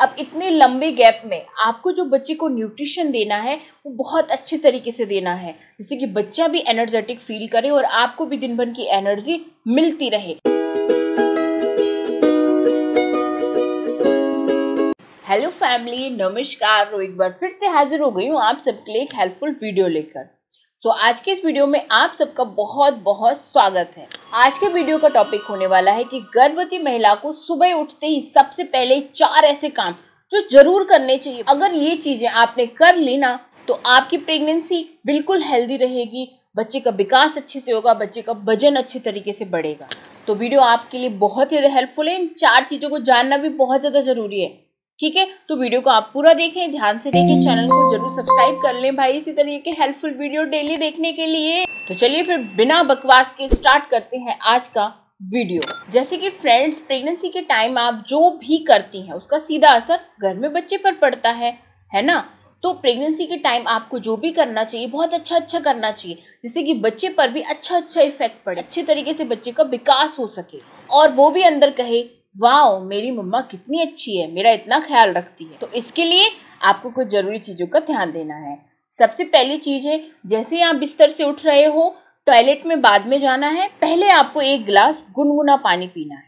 अब इतने लंबे गैप में आपको जो बच्चे को न्यूट्रिशन देना है, वो बहुत अच्छे तरीके से देना है। जिससे कि बच्चा भी एनर्जेटिक फील करे और आपको भी दिन भर की एनर्जी मिलती रहे। हेलो फैमिली नमस्कार। एक बार फिर से हाजिर हो गई हूँ आप सबके लिए एक हेल्पफुल वीडियो लेकर। तो आज के इस वीडियो में आप सबका बहुत बहुत स्वागत है। आज के वीडियो का टॉपिक होने वाला है कि गर्भवती महिला को सुबह उठते ही सबसे पहले चार ऐसे काम जो ज़रूर करने चाहिए। अगर ये चीज़ें आपने कर ली ना तो आपकी प्रेगनेंसी बिल्कुल हेल्दी रहेगी, बच्चे का विकास अच्छे से होगा, बच्चे का वज़न अच्छे तरीके से बढ़ेगा। तो वीडियो आपके लिए बहुत ही हेल्पफुल है। इन चार चीज़ों को जानना भी बहुत ज़्यादा ज़रूरी है। ठीक है? तो वीडियो को आप पूरा देखें ध्यान से देखें चैनल को ज़रूर सब्सक्राइब कर लें भाई इसी तरीके के हेल्पफुल वीडियो डेली देखने के लिए। तो चलिए फिर बिना बकवास के स्टार्ट करते हैं आज का वीडियो जैसे कि फ्रेंड्स प्रेगनेंसी के टाइम आप जो भी करती हैं उसका सीधा असर घर में बच्चे पर पड़ता है है ना? तो प्रेगनेंसी के टाइम आपको जो भी करना चाहिए बहुत अच्छा अच्छा करना चाहिए जिससे कि बच्चे पर भी अच्छा अच्छा इफ़ेक्ट पड़े अच्छे तरीके से बच्चे का विकास हो सके और वो भी अंदर कहे वाह मेरी मम्मा कितनी अच्छी है, मेरा इतना ख्याल रखती है। तो इसके लिए आपको कुछ ज़रूरी चीज़ों का ध्यान देना है। सबसे पहली चीज़ है, जैसे ही आप बिस्तर से उठ रहे हो, टॉयलेट में बाद में जाना है, पहले आपको एक गिलास गुनगुना पानी पीना है।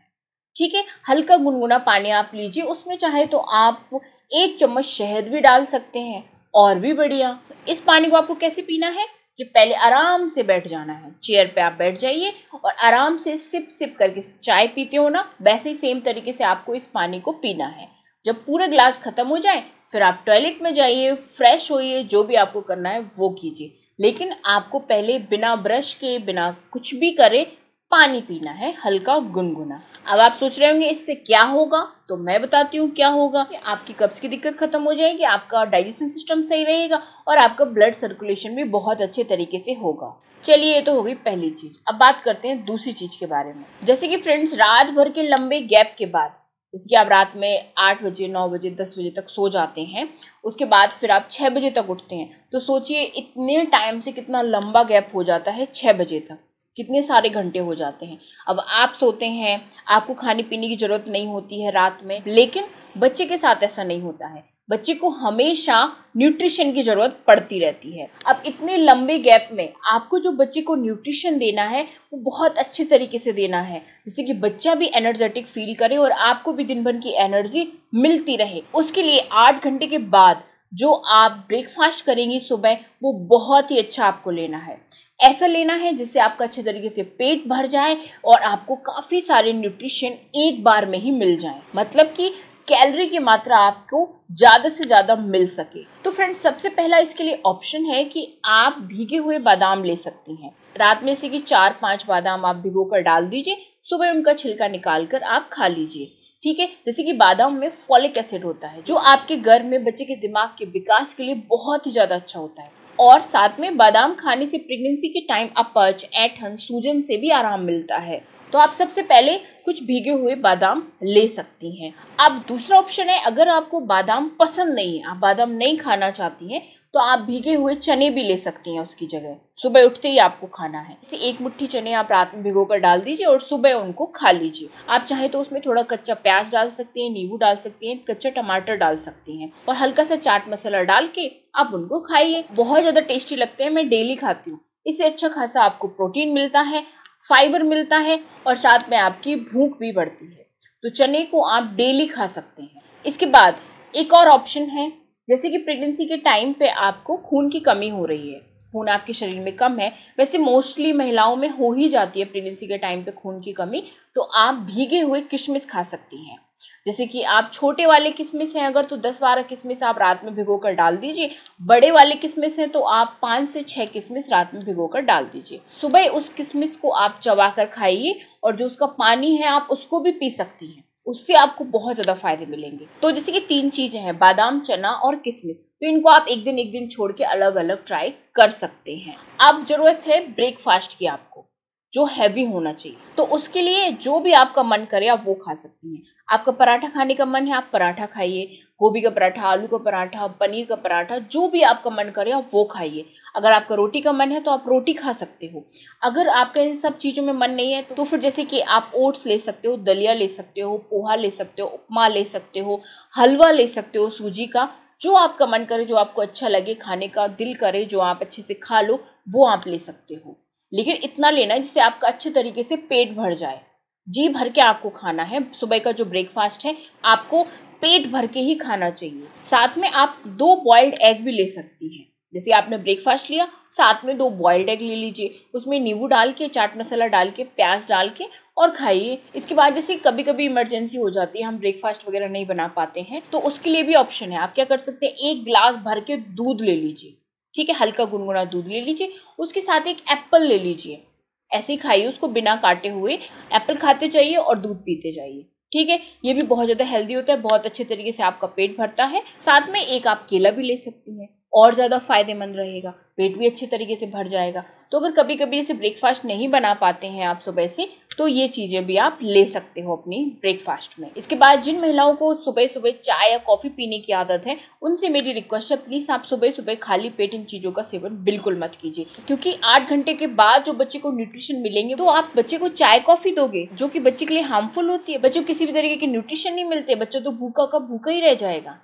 ठीक है, हल्का गुनगुना पानी आप लीजिए, उसमें चाहे तो आप एक चम्मच शहद भी डाल सकते हैं, और भी बढ़िया। इस पानी को आपको कैसे पीना है? कि पहले आराम से बैठ जाना है। चेयर पे आप बैठ जाइए और आराम से सिप सिप करके चाय पीते हो ना, वैसे ही सेम तरीके से आपको इस पानी को पीना है। जब पूरा ग्लास ख़त्म हो जाए, फिर आप टॉयलेट में जाइए फ्रेश होइए, जो भी आपको करना है वो कीजिए। लेकिन आपको पहले बिना ब्रश के, बिना कुछ भी करे पानी पीना है, हल्का गुनगुना। अब आप सोच रहे होंगे, इससे क्या होगा? तो मैं बताती हूँ क्या होगा। कि आपकी कब्ज की दिक्कत खत्म हो जाएगी, आपका डाइजेशन सिस्टम सही रहेगा और आपका ब्लड सर्कुलेशन भी बहुत अच्छे तरीके से होगा। चलिए, ये तो हो गई पहली चीज़। अब बात करते हैं दूसरी चीज़ के बारे में। जैसे कि फ्रेंड्स रात भर के लंबे गैप के बाद इसके आप रात में आठ बजे, नौ बजे, दस बजे तक सो जाते हैं, उसके बाद फिर आप छः बजे तक उठते हैं। तो सोचिए, इतने टाइम से कितना लंबा गैप हो जाता है छः बजे तक। कितने सारे घंटे हो जाते हैं। अब आप सोते हैं, आपको खाने पीने की ज़रूरत नहीं होती है रात में, लेकिन बच्चे के साथ ऐसा नहीं होता है। बच्चे को हमेशा न्यूट्रिशन की ज़रूरत पड़ती रहती है। अब इतने लंबे गैप में आपको जो बच्चे को न्यूट्रिशन देना है, वो बहुत अच्छे तरीके से देना है। जिससे कि बच्चा भी एनर्जेटिक फील करे और आपको भी दिन भर की एनर्जी मिलती रहे। उसके लिए आठ घंटे के बाद जो आप ब्रेकफास्ट करेंगी सुबह, वो बहुत ही अच्छा आपको लेना है। ऐसा लेना है जिससे आपका अच्छे तरीके से पेट भर जाए और आपको काफ़ी सारे न्यूट्रिशन एक बार में ही मिल जाए। मतलब कि कैलोरी की मात्रा आपको ज़्यादा से ज़्यादा मिल सके। तो फ्रेंड्स सबसे पहला इसके लिए ऑप्शन है कि आप भीगे हुए बादाम ले सकती हैं। रात में से कि चार पाँच बादाम आप भिगो डाल दीजिए, सुबह उनका छिलका निकाल कर आप खा लीजिए। ठीक है? जैसे कि बादाम में फॉलिक एसिड होता है, जो आपके घर में बच्चे के दिमाग के विकास के लिए बहुत ही ज़्यादा अच्छा होता है। और साथ में बादाम खाने से प्रेगनेंसी के टाइम अपच ऐठन सूजन से भी आराम मिलता है। तो आप सबसे पहले कुछ भीगे हुए बादाम ले सकती हैं। अब दूसरा ऑप्शन है, अगर आपको बादाम पसंद नहीं है, आप बादाम नहीं खाना चाहती हैं तो आप भीगे हुए चने भी ले सकती हैं उसकी जगह। सुबह उठते ही आपको खाना है। जैसे एक मुट्ठी चने आप रात में भिगो कर डाल दीजिए और सुबह उनको खा लीजिए। आप चाहे तो उसमें थोड़ा कच्चा प्याज डाल सकती हैं, नींबू डाल सकती हैं, कच्चा टमाटर डाल सकती हैं और हल्का सा चाट मसाला डाल के आप उनको खाइए। बहुत ज़्यादा टेस्टी लगते हैं, मैं डेली खाती हूँ। इससे अच्छा खासा आपको प्रोटीन मिलता है फाइबर मिलता है और साथ में आपकी भूख भी बढ़ती है। तो चने को आप डेली खा सकते हैं। इसके बाद एक और ऑप्शन है, जैसे कि प्रेगनेंसी के टाइम पे आपको खून की कमी हो रही है। खून आपके शरीर में कम है। वैसे मोस्टली महिलाओं में हो ही जाती है प्रेगनेंसी के टाइम पे खून की कमी। तो आप भीगे हुए किशमिश खा सकती हैं। जैसे कि आप छोटे वाले किस्मिस हैं अगर तो दस बारह किस्मिस आप रात में भिगो कर डाल दीजिए। बड़े वाले किस्मिस हैं तो आप पाँच से छः किस्मिस रात में भिगो कर डाल दीजिए। सुबह उस किस्मिस को आप चबा कर खाइए और जो उसका पानी है, आप उसको भी पी सकती हैं। उससे आपको बहुत ज़्यादा फ़ायदे मिलेंगे। तो जैसे कि तीन चीज़ें हैं, बादाम, चना और किशमिश तो इनको आप एक दिन एक दिन छोड़ के अलग अलग ट्राई कर सकते हैं। अब ज़रूरत है ब्रेकफास्ट की आपको। जो हैवी होना चाहिए। तो उसके लिए जो भी आपका मन करे, आप वो खा सकती हैं। आपका पराठा खाने का मन है, आप पराठा खाइए। गोभी का पराठा, आलू का पराठा, पनीर का पराठा, जो भी आपका मन करे, आप वो खाइए। अगर आपका रोटी का मन है तो आप रोटी खा सकते हो। अगर आपका इन सब चीज़ों में मन नहीं है तो फिर जैसे कि आप ओट्स ले सकते हो, दलिया ले सकते हो, पोहा ले सकते हो, उपमा ले सकते हो, हलवा ले सकते हो सूजी का। जो आपका मन करे, जो आपको अच्छा लगे, खाने का दिल करे, जो आप अच्छे से खा लो, वो आप ले सकते हो। लेकिन इतना लेना है जिससे आपका अच्छे तरीके से पेट भर जाए। जी भर के आपको खाना है। सुबह का जो ब्रेकफास्ट है, आपको पेट भर के ही खाना चाहिए। साथ में आप दो बॉइल्ड एग भी ले सकती हैं। जैसे आपने ब्रेकफास्ट लिया, साथ में दो बॉइल्ड एग ले लीजिए। उसमें नींबू डाल के, चाट मसाला डाल के, प्याज डाल के और खाइए। इसके बाद जैसे कभी कभी इमरजेंसी हो जाती है, हम ब्रेकफास्ट वगैरह नहीं बना पाते हैं तो उसके लिए भी ऑप्शन है। आप क्या कर सकते हैं, एक ग्लास भर के दूध ले लीजिए। ठीक है, हल्का गुनगुना दूध ले लीजिए, उसके साथ एक एप्पल ले लीजिए। ऐसे ही खाइए, उसको बिना काटे हुए एप्पल खाते जाइए और दूध पीते जाइए, ठीक है? ये भी बहुत ज़्यादा हेल्दी होता है, बहुत अच्छे तरीके से आपका पेट भरता है, साथ में एक आप केला भी ले सकती हैं, और ज़्यादा फ़ायदेमंद रहेगा, पेट भी अच्छे तरीके से भर जाएगा। तो अगर कभी कभी जैसे ब्रेकफास्ट नहीं बना पाते हैं आप सुबह से तो ये चीज़ें भी आप ले सकते हो अपनी ब्रेकफास्ट में। इसके बाद जिन महिलाओं को सुबह सुबह चाय या कॉफ़ी पीने की आदत है, उनसे मेरी रिक्वेस्ट है प्लीज़ आप सुबह सुबह खाली पेट इन चीज़ों का सेवन बिल्कुल मत कीजिए। क्योंकि आठ घंटे के बाद जो बच्चे को न्यूट्रिशन मिलेंगे तो आप बच्चे को चाय कॉफ़ी दोगे, जो कि बच्चे के लिए हार्मफुल होती है। बच्चों किसी भी तरीके के न्यूट्रिशन नहीं मिलते बच्चों तो भूखा का भूखा ही रह जाएगा,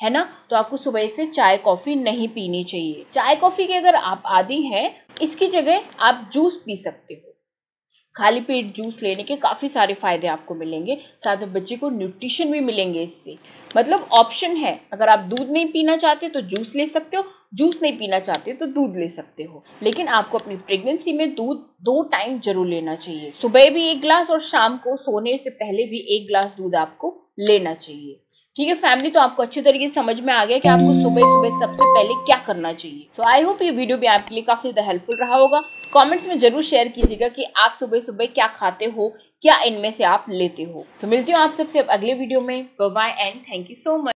है ना? तो आपको सुबह से चाय कॉफ़ी नहीं पीनी चाहिए। चाय कॉफ़ी के अगर आप आदि हैं, इसकी जगह आप जूस पी सकते हो। खाली पेट जूस लेने के काफ़ी सारे फ़ायदे आपको मिलेंगे, साथ में बच्चे को न्यूट्रिशन भी मिलेंगे इससे। मतलब ऑप्शन है, अगर आप दूध नहीं पीना चाहते तो जूस ले सकते हो, जूस नहीं पीना चाहते तो दूध ले सकते हो। लेकिन आपको अपनी प्रेगनेंसी में दूध दो टाइम ज़रूर लेना चाहिए। सुबह भी एक गिलास और शाम को सोने से पहले भी एक गिलास दूध आपको लेना चाहिए। ठीक है फैमिली तो आपको अच्छे तरीके से समझ में आ गया कि आपको सुबह सुबह सबसे पहले क्या करना चाहिए। तो आई होप ये वीडियो भी आपके लिए काफ़ी ज़्यादा हेल्पफुल रहा होगा। कमेंट्स में ज़रूर शेयर कीजिएगा कि आप सुबह सुबह क्या खाते हो, क्या इनमें से आप लेते हो। तो मिलती हूँ आप सबसे अगले वीडियो में। Bye and thank you so much